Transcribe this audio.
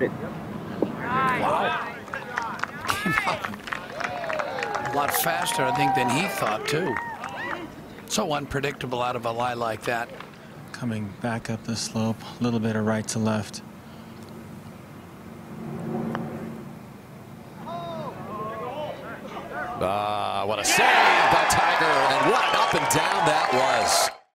Wow. A lot faster, I think, than he thought, too. So unpredictable out of a lie like that. Coming back up the slope, a little bit of right to left. Ah, what a save by Tiger, and what an up and down that was.